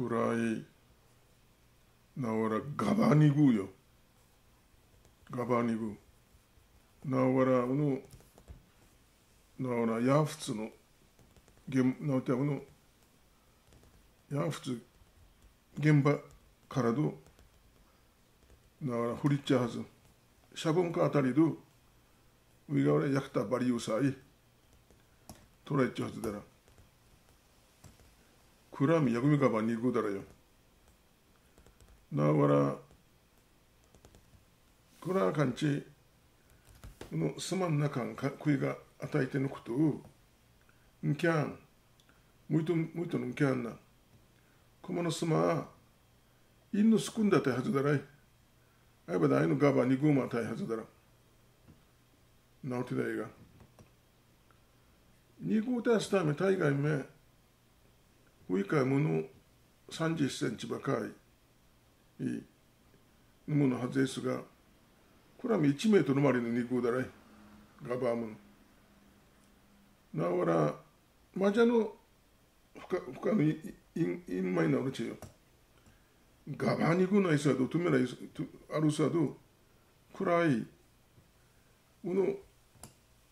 暗い。なわらガバニグよ。ガバニグ。なわらうの。なわらヤフツの。げんなわてうの。ヤフツ。現場からどなわらフリッチャーはず。シャボンカあたりどウィガオレヤクタバリューサイトライチはずだらクラミヤグミガバニグだらよなわらクラカンチのすまんなかんかクイが与えてのことをんきゃんむいとむいとのんきゃんなこのすまいんのすくんだたいはずだらいあやばだいのガバにぐまたいはずだらなおてだいがにぐたすため大概めウイカムの30センチばかいいものはずですがこれは1メートルまでの肉だらいガバームなわらマジャの深のインマイナルチよガバ肉のいさどとめらいあるさど暗いこの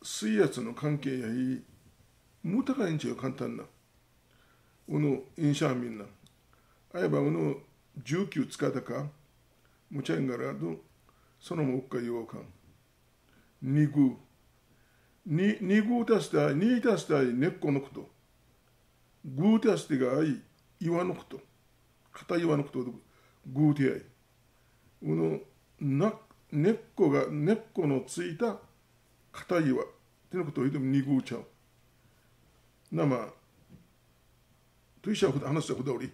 水圧の関係やいもたかいんちよ簡単なこのインシャーミンな。あやばこの19使ったか。むちゃんがらどそのもっか言おうか。二具に二具足したい二足したい根っこのこと。具足してがい岩のこと。片岩のこと具であい。このな根っこが根っこのついた片岩。ってのことを言っても二具ちゃう。なまあと一緒は話したことおり。